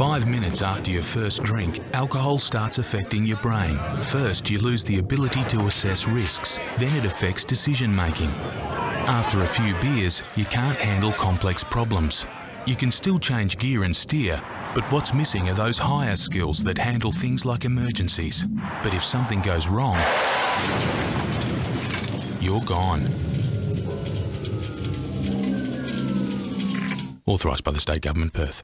Five minutes after your first drink, alcohol starts affecting your brain. First, you lose the ability to assess risks. Then it affects decision making. After a few beers, you can't handle complex problems. You can still change gear and steer, but what's missing are those higher skills that handle things like emergencies. But if something goes wrong, you're gone. Authorised by the State Government, Perth.